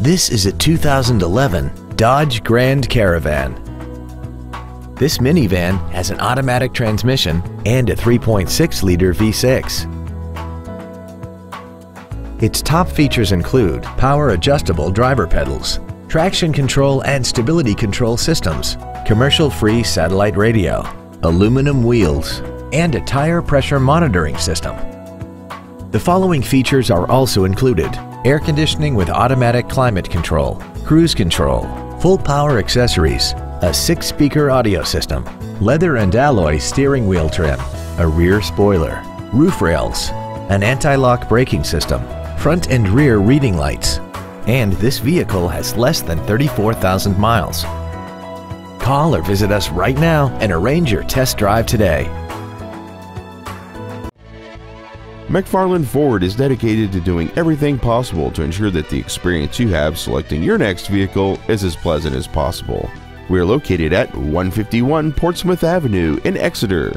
This is a 2011 Dodge Grand Caravan. This minivan has an automatic transmission and a 3.6-liter V6. Its top features include power adjustable driver pedals, traction control and stability control systems, commercial-free satellite radio, aluminum wheels, and a tire pressure monitoring system. The following features are also included. Air conditioning with automatic climate control, cruise control, full power accessories, a six-speaker audio system, leather and alloy steering wheel trim, a rear spoiler, roof rails, an anti-lock braking system, front and rear reading lights, and this vehicle has less than 34,000 miles. Call or visit us right now and arrange your test drive today. McFarland Ford is dedicated to doing everything possible to ensure that the experience you have selecting your next vehicle is as pleasant as possible. We are located at 151 Portsmouth Avenue in Exeter.